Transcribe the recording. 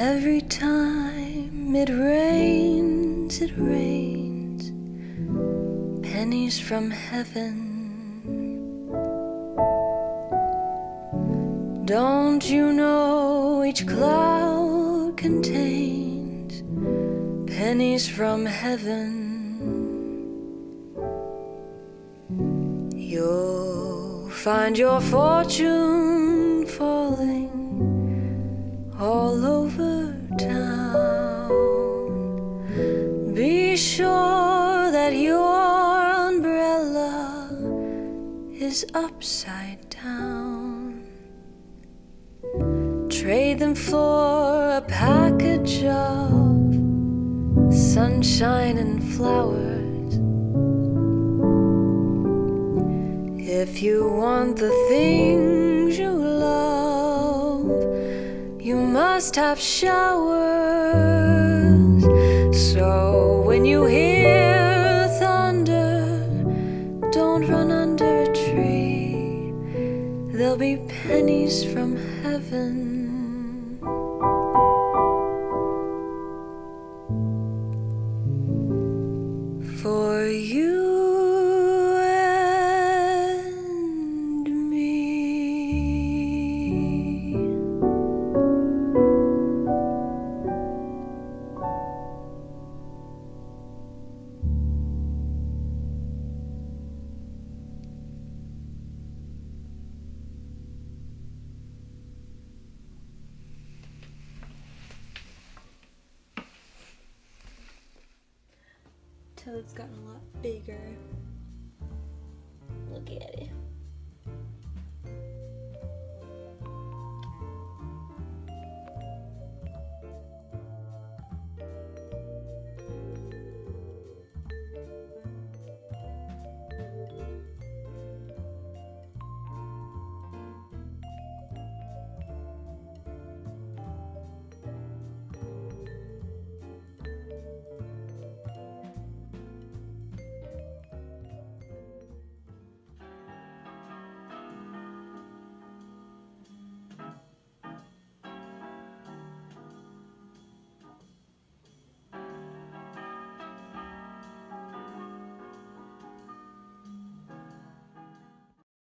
Every time it rains, it rains pennies from heaven. Don't you know each cloud contains pennies from heaven? You'll find your fortune falling all over Be sure that your umbrella is upside down. Trade them for a package of sunshine and flowers. If you want the things you must have showers. So when you hear thunder, don't run under a tree. There'll be pennies from heaven. For you it's gotten a lot bigger. Look at it.